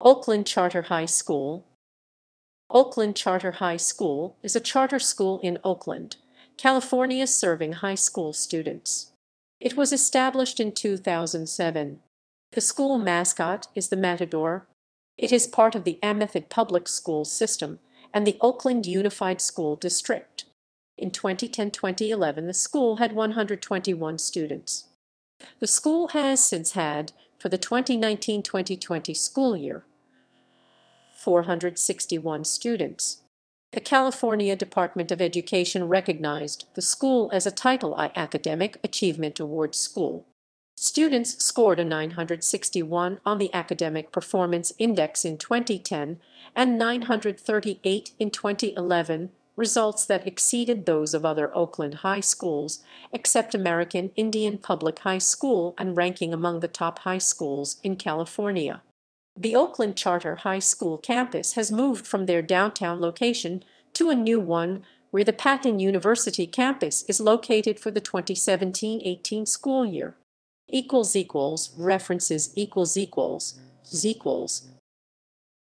Oakland Charter High School Oakland Charter High School is a charter school in Oakland, California serving high school students. It was established in 2007. The school mascot is the Matador. It is part of the Amethod Public Schools system and the Oakland Unified School District. In 2010-2011 the school had 121 students. The school has since had, for the 2019-2020 school year, 461 students. The California Department of Education recognized the school as a Title I Academic Achievement Award school. Students scored a 961 on the Academic Performance Index in 2010 and 938 in 2011, results that exceeded those of other Oakland high schools, except American Indian Public High School and ranking among the top high schools in California. The Oakland Charter High School campus has moved from their downtown location to a new one where the Patten University campus is located for the 2017-18 school year. Equals equals references equals equals equals